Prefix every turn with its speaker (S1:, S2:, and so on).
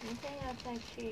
S1: 明天要再去